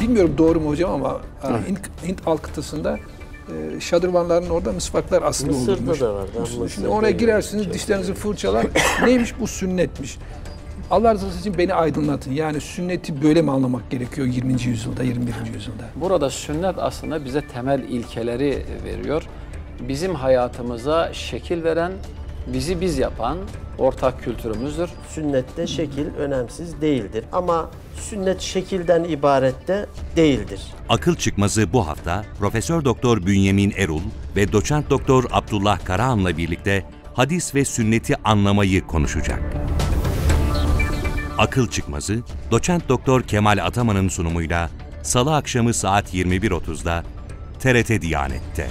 bilmiyorum doğru mu hocam ama e, Hint, Hint alt kıtasında e, şadırvanların orada misvaklar asılı Mısır'da olurmuş. da var, Mısır'da Şimdi oraya girersiniz Çok dişlerinizi fırçalar. Neymiş bu sünnetmiş. Allah rızası için beni aydınlatın. Yani sünneti böyle mi anlamak gerekiyor 20. yüzyılda, 21. yüzyılda? Burada sünnet aslında bize temel ilkeleri veriyor. Bizim hayatımıza şekil veren, bizi biz yapan ortak kültürümüzdür. Sünnette şekil önemsiz değildir. Ama sünnet şekilden ibaret de değildir. Akıl çıkmazı bu hafta Profesör Doktor Bünyamin Erul ve Doçent Doktor Abdullah Karahan'la birlikte hadis ve sünneti anlamayı konuşacak. Akıl çıkmazı Doçent Doktor Kemal Ataman'ın sunumuyla Salı akşamı saat 21.30'da TRT Diyanet'te.